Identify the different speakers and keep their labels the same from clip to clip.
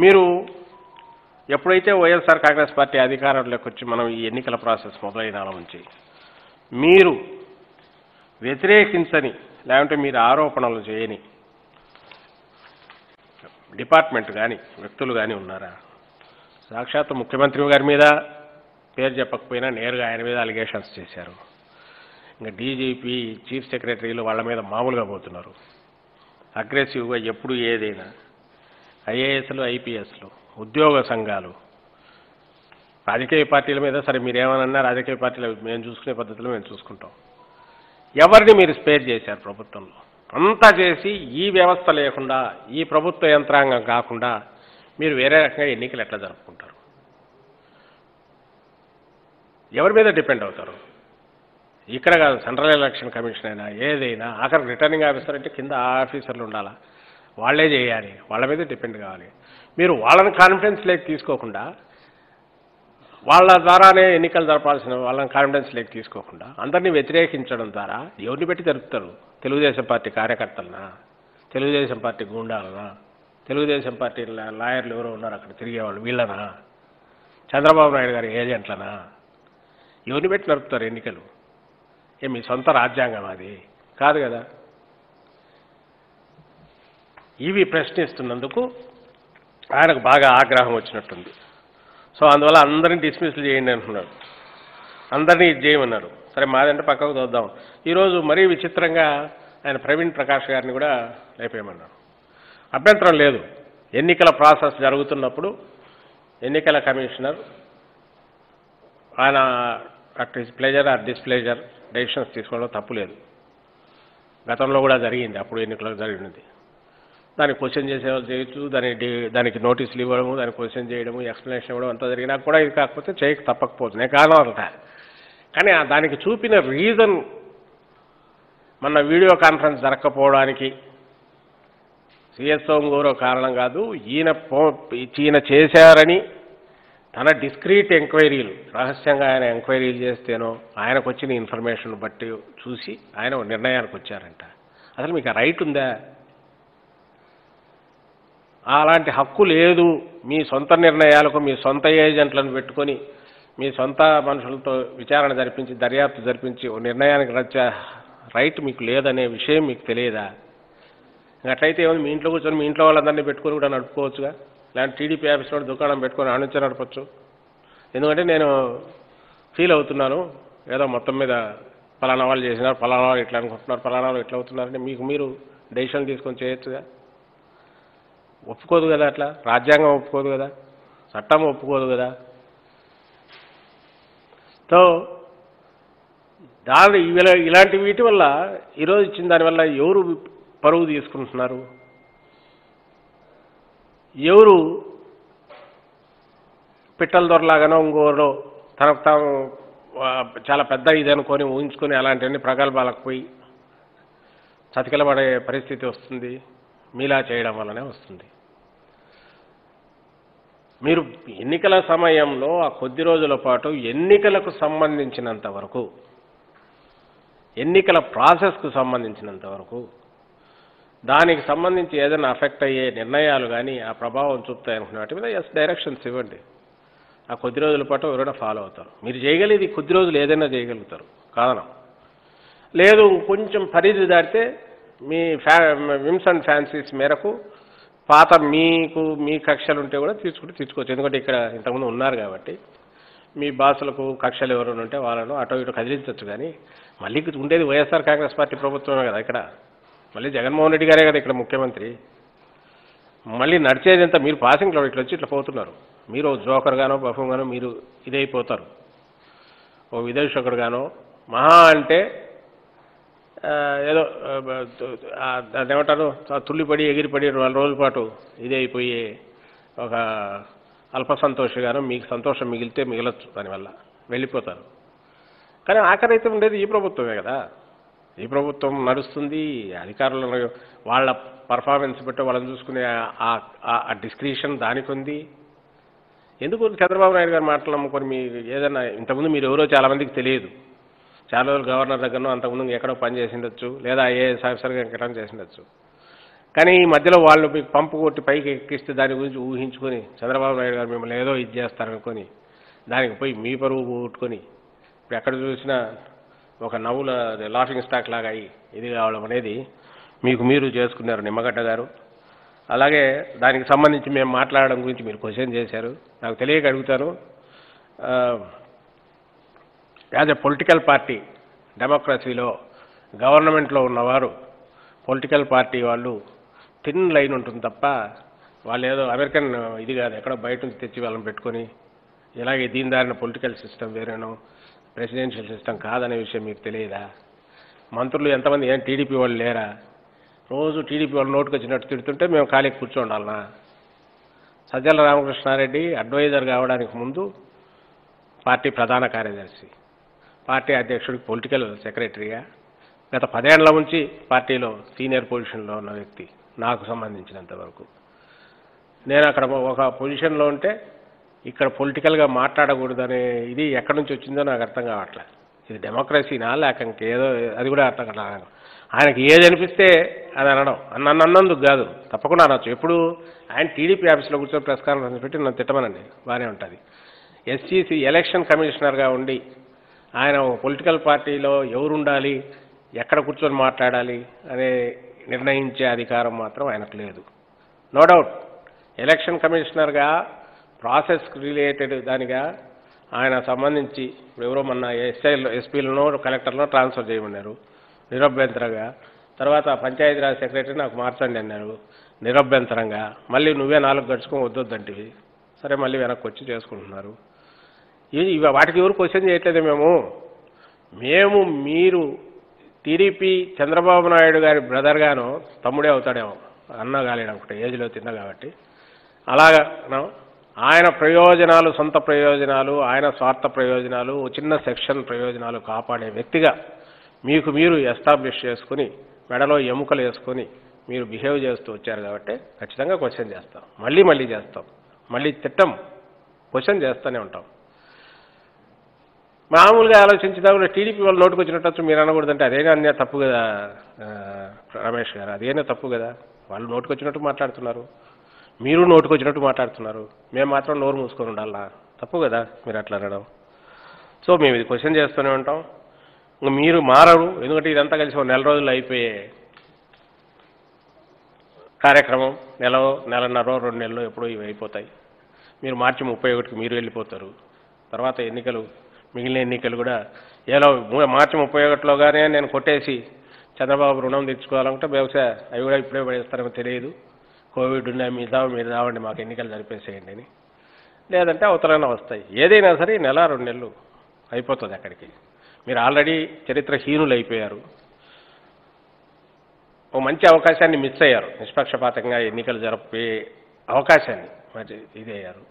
Speaker 1: మీరు ఎప్పుడైతే వైఎస్ఆర్ కాంగ్రెస్ పార్టీ అధికారంలోకి వచ్చి మనం ఈ ఎన్నికల ప్రాసెస్ మొదలైన నుంచి మీరు వ్యతిరేకించని లేకుంటే మీరు ఆరోపణలు చేయని డిపార్ట్మెంట్ కానీ వ్యక్తులు కానీ ఉన్నారా? సాక్షాత్ ముఖ్యమంత్రి గారి మీద పేరు చెప్పకపోయినా నేరుగా ఆయన మీద అలిగేషన్స్ చేశారు. ఇంకా డీజీపీ చీఫ్ సెక్రటరీలు వాళ్ళ మీద మామూలుగా పోతున్నారు. అగ్రెసివ్గా ఎప్పుడు ఏదైనా. ఐఏఎస్లు ఐపీఎస్లు ఉద్యోగ సంఘాలు. రాజకీయ పార్టీల మీద సరే మీరేమన్నా రాజకీయ పార్టీలు మేము చూసుకునే పద్ధతిలో మేము చూసుకుంటాం. ఎవరిని మీరు స్పేర్ చేశారు ప్రభుత్వంలో? అంతా చేసి ఈ వ్యవస్థ లేకుండా ఈ ప్రభుత్వ యంత్రాంగం కాకుండా మీరు వేరే రకంగా ఎన్నికలు ఎట్లా జరుపుకుంటారు? ఎవరి మీద డిపెండ్ అవుతారు? ఇక్కడ కాదు సెంట్రల్ ఎలక్షన్ కమిషన్ అయినా ఏదైనా ఆఖరికి రిటర్నింగ్ ఆఫీసర్ అంటే కింద ఆ ఆఫీసర్లు ఉండాలా? వాళ్ళే చేయాలి. వాళ్ళ మీద డిపెండ్ కావాలి. మీరు వాళ్ళని కాన్ఫిడెన్స్ లేక తీసుకోకుండా వాళ్ళ ద్వారానే ఎన్నికలు జరపాల్సిన వాళ్ళని కాన్ఫిడెన్స్ లేక తీసుకోకుండా అందరినీ వ్యతిరేకించడం ద్వారా ఎవరిని పెట్టి జరుపుతారు తెలుగుదేశం పార్టీ కార్యకర్తలనా? తెలుగుదేశం పార్టీ గూండాలనా? తెలుగుదేశం పార్టీ లాయర్లు ఎవరో ఉన్నారు అక్కడ తిరిగేవాళ్ళు వీళ్ళనా? చంద్రబాబు నాయుడు గారి ఏజెంట్లనా? ఎవరిని పెట్టి నడుపుతారు ఎన్నికలు? ఏ మీ సొంత రాజ్యాంగం అది. కాదు కదా? ఇవి ప్రశ్నిస్తున్నందుకు ఆయనకు బాగా ఆగ్రహం వచ్చినట్టుంది. సో అందువల్ల అందరినీ డిస్మిస్లు చేయండి అంటున్నాడు. అందరినీ ఇది చేయమన్నారు. సరే మాదంటే పక్కకు చూద్దాం ఈరోజు మరీ విచిత్రంగా ఆయన ప్రవీణ్ ప్రకాష్ గారిని కూడా లేపేయమన్నారు. అభ్యంతరం లేదు. ఎన్నికల ప్రాసెస్ జరుగుతున్నప్పుడు ఎన్నికల కమిషనర్ ఆయన at his pleasure or displeasure decisions తీసుకోవడం తప్పు లేదు. గతంలో కూడా జరిగింది. అప్పుడు ఎన్నికలకు జరిగినది. దానికి క్వశ్చన్ చేసేవాళ్ళు చేయొచ్చు దాని దానికి నోటీసులు ఇవ్వడము దానికి క్వశ్చన్ చేయడము ఎక్స్ప్లెనేషన్ ఇవ్వడం అంతా జరిగినా కూడా ఇది కాకపోతే చేయక తప్పకపోవచ్చు. నేను కారణం కానీ ఆ దానికి చూపిన రీజన్ మన వీడియో కాన్ఫరెన్స్ జరగకపోవడానికి సిఎస్ఓ గౌరవ కారణం కాదు ఈయన ఈయన చేశారని తన డిస్క్రీట్ ఎంక్వైరీలు రహస్యంగా ఆయన ఎంక్వైరీలు చేస్తేనో ఆయనకు వచ్చిన ఇన్ఫర్మేషన్ బట్టి చూసి ఆయన నిర్ణయానికి వచ్చారంట. అసలు మీకు రైట్ ఉందా? అలాంటి హక్కు లేదు. మీ సొంత నిర్ణయాలకు మీ సొంత ఏజెంట్లను పెట్టుకొని మీ సొంత మనుషులతో విచారణ జరిపించి దర్యాప్తు జరిపించి నిర్ణయానికి నచ్చే రైట్ మీకు లేదనే విషయం మీకు తెలియదా? అట్లయితే ఏమైనా మీ ఇంట్లో కూర్చొని మీ ఇంట్లో వాళ్ళందరినీ పెట్టుకొని కూడా నడుపుకోవచ్చుగా? లేదంటే టీడీపీ ఆఫీస్లో దుకాణం పెట్టుకొని ఆడించి నడపచ్చు. ఎందుకంటే నేను ఫీల్ అవుతున్నాను. ఏదో మొత్తం మీద పలానా వాళ్ళు చేసినారు పలానా వాళ్ళు ఇట్లా అనుకుంటున్నారు పలానా వాళ్ళు ఇట్లా అవుతున్నారని మీకు మీరు డెసిషన్ తీసుకొని చేయొచ్చుగా? ఒప్పుకోదు కదా అట్లా? రాజ్యాంగం ఒప్పుకోదు కదా? చట్టం ఒప్పుకోదు కదా? సో దాని ఇలా ఇలాంటి వీటి వల్ల ఈరోజు ఇచ్చిన దానివల్ల ఎవరు పరువు తీసుకుంటున్నారు? ఎవరు పిట్టల దొరలాగానో ఇంకోరో తనకు తాము చాలా పెద్ద ఇది అనుకొని ఊహించుకొని అలాంటివన్నీ ప్రగల్భాలకు పోయి చతికిలబడే పరిస్థితి వస్తుంది. మీలా చేయడం వల్లనే వస్తుంది. మీరు ఎన్నికల సమయంలో ఆ కొద్ది రోజుల పాటు ఎన్నికలకు సంబంధించినంత వరకు ఎన్నికల ప్రాసెస్కు సంబంధించినంత వరకు దానికి సంబంధించి ఏదైనా అఫెక్ట్ అయ్యే నిర్ణయాలు కానీ ఆ ప్రభావం చూపుతాయి అనుకున్న వాటి మీద ఎస్ డైరెక్షన్స్ ఇవ్వండి. ఆ కొద్ది రోజుల పాటు ఎవరైనా ఫాలో అవుతారు. మీరు చేయగలిగేది కొద్ది రోజులు ఏదైనా చేయగలుగుతారు. కారణం? లేదు కొంచెం పరిధి దాటితే మీ ఫ్యా విమ్స్ అండ్ ఫ్యాన్సీస్ మేరకు పాత మీకు మీ కక్షలు ఉంటే కూడా తీసుకుంటే తీసుకోవచ్చు. ఎందుకంటే ఇక్కడ ఇంతకుముందు ఉన్నారు కాబట్టి. మీ బాసులకు కక్షలు ఎవరైనా ఉంటే వాళ్ళను అటో ఇటో కదిలించవచ్చు కానీ మళ్ళీ ఉండేది వైఎస్ఆర్ కాంగ్రెస్ పార్టీ ప్రభుత్వమే కదా ఇక్కడ. మళ్ళీ జగన్మోహన్ రెడ్డి గారే కదా ఇక్కడ ముఖ్యమంత్రి. మళ్ళీ నడిచేది ఎంత మీరు పాసింగ్లో ఇట్లా వచ్చి ఇట్లా పోతున్నారు. మీరు జోకర్ గానో బఫం గానో మీరు ఇదైపోతారు. ఓ విదేశకుడు గానో మహా అంటే ఏదో ఆ, తుళ్ళిపడి దాన్ని ఏమంటారు తుల్లిపడి ఎగిరిపడి వాళ్ళ రోజుల పాటు ఇదే అయిపోయి ఒక అల్ప సంతోషగాను మీకు సంతోషం మిగిలితే మిగలచ్చు దానివల్ల. వెళ్ళిపోతారు. కానీ ఆఖరైతే ఉండేది ఈ ప్రభుత్వమే కదా. ఈ ప్రభుత్వం నడుస్తుంది అధికారులను వాళ్ళ పర్ఫార్మెన్స్ బట్టి వాళ్ళని చూసుకునే ఆ- ఆ- డిస్క్రిషన్ దానికి ఉంది. ఎందుకు చంద్రబాబు నాయుడు గారు మాటలు నమ్ముకొని మీరు ఏదైనా ఇంతకుముందు మీరు ఎవరో చాలా మందికి తెలియదు. చాలా రోజులు గవర్నర్ దగ్గరనో అంతకుముందు ఎక్కడో పని చేసిండొచ్చు లేదా ఐఏఎస్ ఆఫీసర్గా ఎక్కడో చేసిండొచ్చు. కానీ ఈ మధ్యలో వాళ్ళు మీకు పంపు కొట్టి పైకి ఎక్కిస్తే దాని గురించి ఊహించుకొని చంద్రబాబు నాయుడు గారు మిమ్మల్ని ఏదో ఇది చేస్తారనుకొని దానికి పోయి మీ పరువు పోగొట్టుకొని ఇప్పుడు ఎక్కడ చూసినా ఒక నవ్వుల లాఫింగ్ స్టాక్ లాగా అయ్యి ఇది కావడం అనేది మీకు మీరు చేసుకున్నారు నిమ్మగడ్డ గారు. అలాగే దానికి సంబంధించి మేము మాట్లాడడం గురించి మీరు క్వశ్చన్ చేశారు. నాకు తెలియక అడుగుతాను. యాజ్ ఎ పొలిటికల్ పార్టీ డెమోక్రసీలో గవర్నమెంట్లో ఉన్నవారు పొలిటికల్ పార్టీ వాళ్ళు థిన్ లైన్ ఉంటుంది తప్ప వాళ్ళు ఏదో అమెరికన్ ఇది కాదు ఎక్కడో బయట నుంచి తెచ్చి వాళ్ళని పెట్టుకొని ఇలాగే దీని దారిన పొలిటికల్ సిస్టమ్ వేరేనో ప్రెసిడెన్షియల్ సిస్టమ్ కాదనే విషయం మీకు తెలియదా? మంత్రులు ఎంతమంది ఏం టీడీపీ వాళ్ళు లేరా? రోజు టీడీపీ వాళ్ళు నోటుకు వచ్చినట్టు తిడుతుంటే మేము ఖాళీకి కూర్చోండాలనా? సజ్జల రామకృష్ణారెడ్డి అడ్వైజర్ కావడానికి ముందు పార్టీ ప్రధాన కార్యదర్శి. పార్టీ అధ్యక్షుడికి పొలిటికల్ సెక్రటరీగా గత పదేళ్ళ నుంచి పార్టీలో సీనియర్ పొజిషన్లో ఉన్న వ్యక్తి నాకు సంబంధించినంత వరకు. నేను అక్కడ ఒక పొజిషన్లో ఉంటే ఇక్కడ పొలిటికల్గా మాట్లాడకూడదనే ఇది ఎక్కడి నుంచి వచ్చిందో నాకు అర్థం కావట్లేదు. ఇది డెమోక్రసీనా లేక ఇంకేదో అది కూడా అర్థం కావట్లే ఆయనకి ఏది అనిపిస్తే అది అనడం. నన్ను అన్నందుకు కాదు తప్పకుండా అనొచ్చు. ఎప్పుడు ఆయన టీడీపీ ఆఫీస్లో కూర్చొని ప్రెస్ కాన్ఫరెన్స్ పెట్టి నన్ను తిట్టమనండి. బాగానే ఉంటుంది. ఎస్సీసీ ఎలక్షన్ కమిషనర్గా ఉండి ఆయన పొలిటికల్ పార్టీలో ఎవరు ఉండాలి ఎక్కడ కూర్చొని మాట్లాడాలి అనే నిర్ణయించే అధికారం మాత్రం ఆయనకు లేదు. నో డౌట్ ఎలక్షన్ కమిషనర్గా ప్రాసెస్ రిలేటెడ్ దానిగా ఆయన సంబంధించి ఎవరో మొన్న ఎస్ఐలో ఎస్పీలను కలెక్టర్లో ట్రాన్స్ఫర్ చేయమన్నారు. నిరభ్యంతరంగా. తర్వాత పంచాయతీరాజ్ సెక్రటరీ నాకు మార్చండి అన్నారు. నిరభ్యంతరంగా. మళ్ళీ నువ్వే నాలుగు గడుచుకొని వద్దొద్దంటివి. సరే మళ్ళీ వెనక్కి వచ్చి చేసుకుంటున్నారు. ఇవ- వాటికి ఎవరు క్వశ్చన్ చేయట్లేదు మేము. మేము మీరు టీడీపీ చంద్రబాబు నాయుడు గారి బ్రదర్గానో తమ్ముడే అవుతాడేమో. అన్న కాలేడు ఒకటి ఏజ్లో తిన్నా కాబట్టి. అలాగా ఆయన ప్రయోజనాలు సొంత ప్రయోజనాలు ఆయన స్వార్థ ప్రయోజనాలు చిన్న సెక్షన్ ప్రయోజనాలు కాపాడే వ్యక్తిగా మీకు మీరు ఎస్టాబ్లిష్ చేసుకుని మెడలో ఎముకలు వేసుకొని మీరు బిహేవ్ చేస్తూ వచ్చారు కాబట్టి ఖచ్చితంగా క్వశ్చన్ చేస్తాం. మళ్ళీ మళ్ళీ చేస్తాం. మళ్ళీ తిట్టం. క్వశ్చన్ చేస్తూనే ఉంటాం. మామూలుగా ఆలోచించినా కూడా టీడీపీ వాళ్ళు నోటుకు వచ్చినట్టు మీరు అనకూడదంటే అదేనా అన్య తప్పు కదా రమేష్ గారు? అదేనా తప్పు కదా? వాళ్ళు నోటుకు వచ్చినట్టు మాట్లాడుతున్నారు. మీరు నోటుకు వచ్చినట్టు మాట్లాడుతున్నారు. మేము మాత్రం నోరు మూసుకొని ఉండాలా? తప్పు కదా మీరు అట్లా అనడం. సో మేము ఇది క్వశ్చన్ చేస్తూనే ఉంటాం. ఇంక మీరు మారరు. ఎందుకంటే ఇదంతా కలిసి ఒక నెల రోజులు అయిపోయే కార్యక్రమం. నెల నెలన్నర రెండు నెలలు ఎప్పుడో ఇవి అయిపోతాయి. మీరు మార్చి ముప్పై ఒకటికి మీరు వెళ్ళిపోతారు. తర్వాత ఎన్నికలు మిగిలిన ఎన్నికలు కూడా ఏలో మార్చి ముప్పై ఒకటిలోగానే నేను కొట్టేసి చంద్రబాబు రుణం తెచ్చుకోవాలంటే బహుశా అవి కూడా ఇప్పుడే పడేస్తారో తెలియదు. కోవిడ్ ఉన్నాయి మీ దావ మీరు దావండి మాకు ఎన్నికలు జరిపేసేయండి అని. లేదంటే అవతలన వస్తాయి. ఏదైనా సరే నెల రెండు నెలలు అయిపోతుంది అక్కడికి. మీరు ఆల్రెడీ చరిత్రహీనులు అయిపోయారు ఓ మంచి అవకాశాన్ని మిస్ అయ్యారు. నిష్పక్షపాతంగా ఎన్నికలు జరిపే అవకాశాన్ని. మరి ఇది అయ్యారు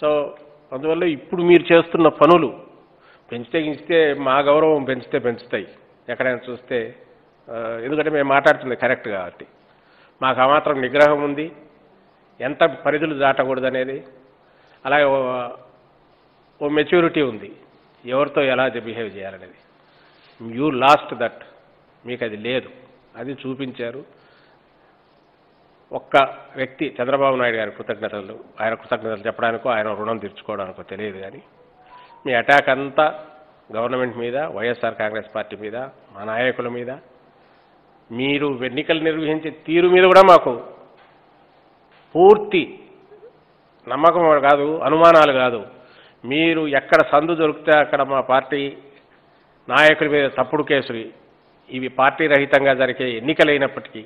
Speaker 1: సో అందువల్ల ఇప్పుడు మీరు చేస్తున్న పనులు పెంచితే ఇస్తే మా గౌరవం పెంచితే పెంచుతాయి. ఎక్కడైనా చూస్తే ఎందుకంటే మేము మాట్లాడుతుంది కరెక్ట్ కాబట్టి. మాకు ఆ మాత్రం నిగ్రహం ఉంది. ఎంత పరిధులు దాటకూడదు అనేది అలాగే ఓ- ఓ మెచ్యూరిటీ ఉంది. ఎవరితో ఎలా బిహేవ్ చేయాలనేది. You lost that. మీకు అది లేదు. అది చూపించారు. ఒక్క వ్యక్తి చంద్రబాబు నాయుడు గారి కృతజ్ఞతలు. ఆయన కృతజ్ఞతలు చెప్పడానికో ఆయన రుణం తీర్చుకోవడానికో తెలియదు కానీ మీ అటాక్ అంతా గవర్నమెంట్ మీద వైఎస్ఆర్ కాంగ్రెస్ పార్టీ మీద మా నాయకుల మీద. మీరు ఎన్నికలు నిర్వహించే తీరు మీద కూడా మాకు పూర్తి నమ్మకం కాదు అనుమానాలు కాదు. మీరు ఎక్కడ సందు దొరికితే అక్కడ మా పార్టీ నాయకుల మీద తప్పుడు కేసులు ఇవి పార్టీ రహితంగా జరిగే ఎన్నికలైనప్పటికీ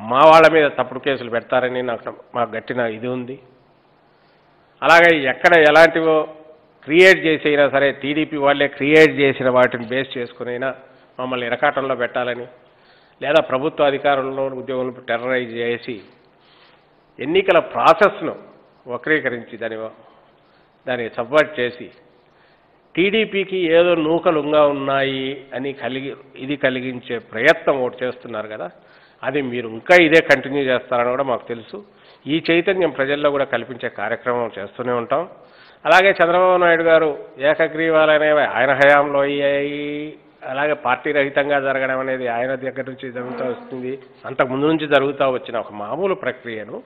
Speaker 1: మా వాళ్ళ మీద తప్పుడు కేసులు పెడతారని నాకు మాకు గట్టిన ఇది ఉంది. అలాగే ఎక్కడ ఎలాంటివో క్రియేట్ చేసైనా సరే టీడీపీ వాళ్ళే క్రియేట్ చేసిన వాటిని బేస్ చేసుకునైనా మమ్మల్ని ఎరకాటంలో పెట్టాలని లేదా ప్రభుత్వ అధికారంలో ఉద్యోగులను టెర్రరైజ్ చేసి ఎన్నికల ప్రాసెస్ను వక్రీకరించి దాని దాన్ని సబ్వర్ట్ చేసి టీడీపీకి ఏదో నూకలుంగా ఉన్నాయి అని కలిగి ఇది కలిగించే ప్రయత్నం ఒకటి చేస్తున్నారు కదా అది మీరు ఇంకా ఇదే కంటిన్యూ చేస్తారని కూడా మాకు తెలుసు. ఈ చైతన్యం ప్రజల్లో కూడా కల్పించే కార్యక్రమం చేస్తూనే ఉంటాం. అలాగే చంద్రబాబు నాయుడు గారు ఏకగ్రీవాలనేవి ఆయన హయాంలో అయ్యాయి అలాగే పార్టీ రహితంగా జరగడం అనేది ఆయన దగ్గర నుంచి జరుగుతూ వస్తుంది. అంతకు ముందు నుంచి జరుగుతూ వచ్చిన ఒక మామూలు ప్రక్రియను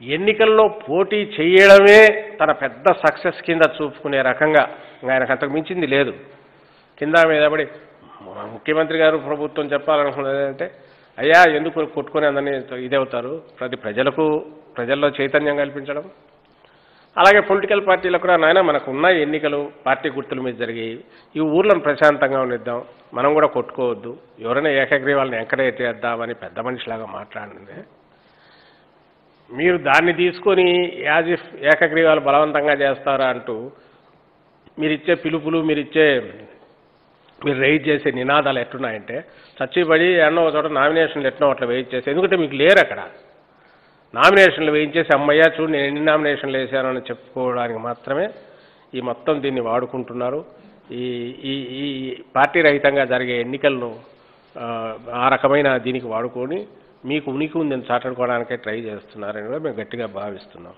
Speaker 1: ఎన్నికల్లో పోటీ చేయడమే తన పెద్ద సక్సెస్ కింద చూపుకునే రకంగా ఆయనకు అంతకు మించింది లేదు. కింద మీద పడి ముఖ్యమంత్రి గారు ప్రభుత్వం చెప్పాలనుకున్నది ఏంటంటే అయ్యా ఎందుకు కొట్టుకొని అందరినీ ఇదవుతారు? ప్రతి ప్రజలకు ప్రజల్లో చైతన్యం కల్పించడం అలాగే పొలిటికల్ పార్టీలు కూడా నాయన మనకు ఉన్న ఎన్నికలు పార్టీ గుర్తుల మీద జరిగాయి ఈ ఊర్లను ప్రశాంతంగా ఉండిద్దాం మనం కూడా కొట్టుకోవద్దు ఎవరైనా ఏకగ్రీవాలను ఎంకరేజ్ చేద్దామని పెద్ద మనిషిలాగా మాట్లాడింది మీరు దాన్ని తీసుకొని యాజ్ ఇఫ్ ఏకగ్రీవాలు బలవంతంగా చేస్తారా అంటూ మీరిచ్చే పిలుపులు మీరిచ్చే మీరు రైజ్ చేసే నినాదాలు ఎట్టున్నాయంటే చచ్చిపడి ఎన్నో ఒక చోట నామినేషన్లు ఎట్నో అట్లా వెయిట్ చేసి ఎందుకంటే మీకు లేరు అక్కడ. నామినేషన్లు వేయించేసి అమ్మయ్య చూడు నేను ఎన్ని నామినేషన్లు వేశానని చెప్పుకోవడానికి మాత్రమే ఈ మొత్తం దీన్ని వాడుకుంటున్నారు. ఈ ఈ ఈ పార్టీ రహితంగా జరిగే ఎన్నికలను ఆ, ఆ రకమైన దీనికి వాడుకొని మీకు ఉనికి ఉందని చాటుకోవడానికే ట్రై చేస్తున్నారని కూడా మేము గట్టిగా భావిస్తున్నాం.